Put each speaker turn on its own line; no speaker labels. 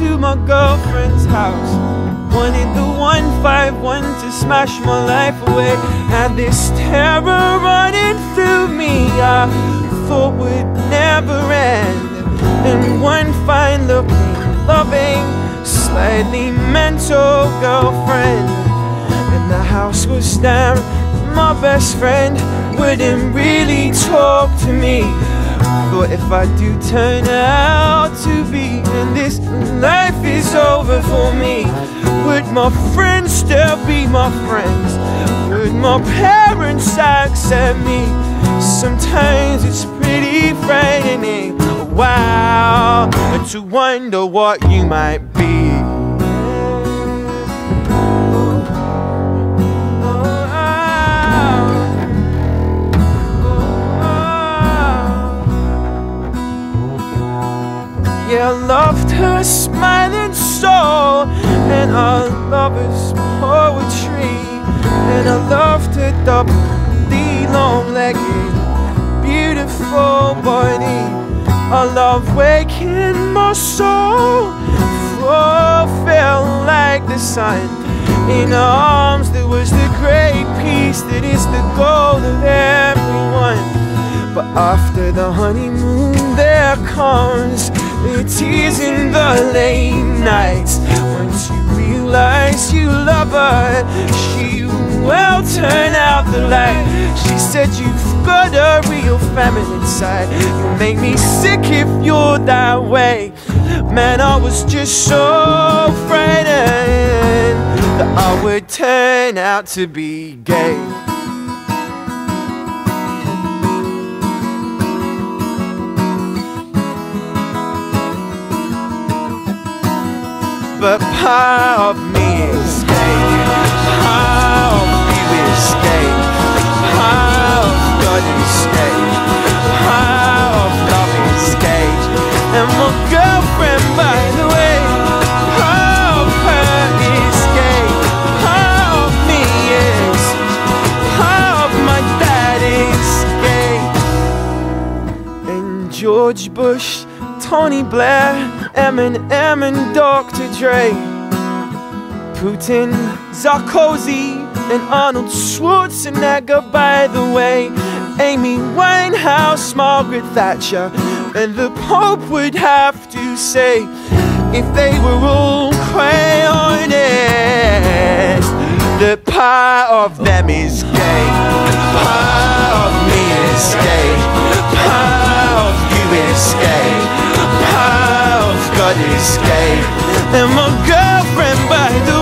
to my girlfriend's house. Wanted the 151 to smash my life away. Had this terror running through me, I thought it would never end. And one fine looking, loving, slightly mental girlfriend. And the house was down, my best friend wouldn't really talk to me. But if I do turn out to be, and this life is over for me, would my friends still be my friends? Would my parents accept me? Sometimes it's pretty frightening. Wow, to wonder what you might be. I loved her smiling soul and our lover's poetry. And I loved her doubly long-legged, beautiful body. I love waking my soul, fulfilled like the sun. In her arms there was the great peace that is the goal of everyone. But after the honeymoon there comes the tears in the late nights Once you realize you love her. She will turn out the light. She said you've got a real feminine side. You make me sick if you're that way. Man, I was just so frightened That I would turn out to be gay but part of me is gay. Part of you is gay. Part of God is gay. Part of love is gay. And my girlfriend, by the way, part her is gay. Part me is. Part my dad is gay. And George Bush. Tony Blair, Eminem and Dr. Dre Putin, Sarkozy and Arnold Schwarzenegger by the way Amy Winehouse, Margaret Thatcher And the Pope would have to say If they were all crayonists That part of them is And my girlfriend by the